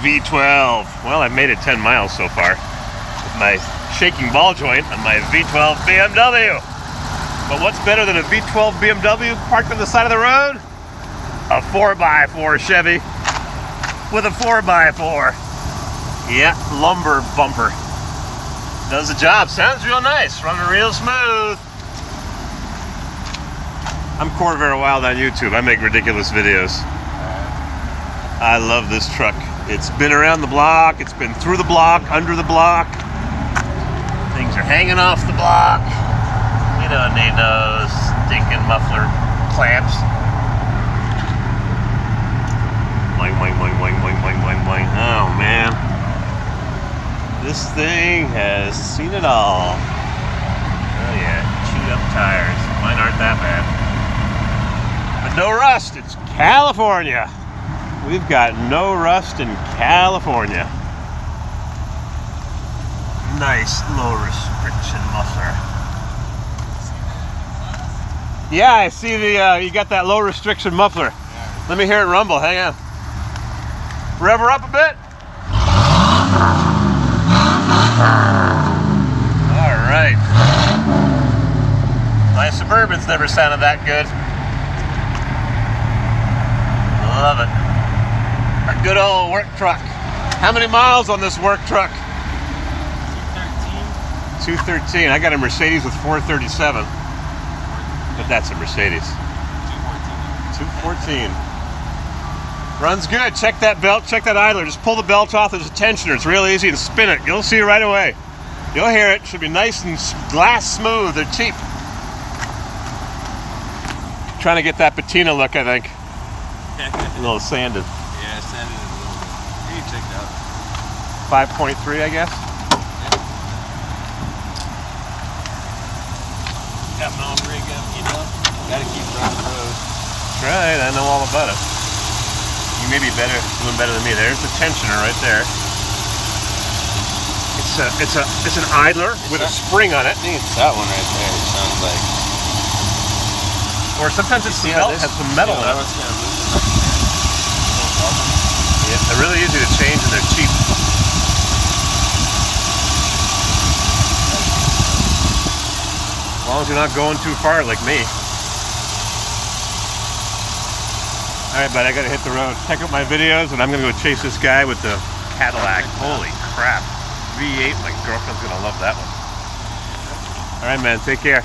V12. Well, I've made it 10 miles so far with my shaking ball joint on my V12 BMW. But what's better than a V12 BMW parked on the side of the road? A 4x4 Chevy with a 4x4. Yeah, lumber bumper. Does the job. Sounds real nice. Running real smooth. I'm Corvair Wild on YouTube. I make ridiculous videos. I love this truck. It's been around the block. It's been through the block, under the block. Things are hanging off the block. You don't need those stinking muffler clamps. Boing, boing, boing, boing, boing, boing, boing, boing. Oh, man. This thing has seen it all. Oh, yeah. Chewed up tires. Mine aren't that bad. But no rust. It's California. We've got no rust in California. Nice low restriction muffler. Yeah, I see the, uh, you got that low restriction muffler. Let me hear it rumble, hang on. Rev her up a bit. All right. My Suburban's never sounded that good. Love it. Good old work truck. How many miles on this work truck? 213. 213. I got a Mercedes with 437. But that's a Mercedes. 214. Runs good. Check that belt. Check that idler. Just pull the belt off. There's a tensioner. It's real easy and spin it. You'll see it right away. You'll hear it. Should be nice and glass smooth. They're cheap. Trying to get that patina look, I think. a little sanded. Yeah, sanded it a little bit. You check it out. 5.3, I guess. Got my own rig up, you know. Gotta keep running the road. That's right. I know all about it. You may be better, doing better than me. There's the tensioner right there. It's a, it's a, it's an idler with a spring on it. I think it's that one right there. It sounds like. Or sometimes it's the belt has some metal in it. That one's kind of losing up there. Little bubble. Yeah, they're really easy to change and they're cheap. As long as you're not going too far like me. Alright, bud, I gotta hit the road. Check out my videos and I'm gonna go chase this guy with the Cadillac. Holy crap. V8, my girlfriend's gonna love that one. Alright man, take care.